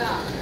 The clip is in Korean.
있으니까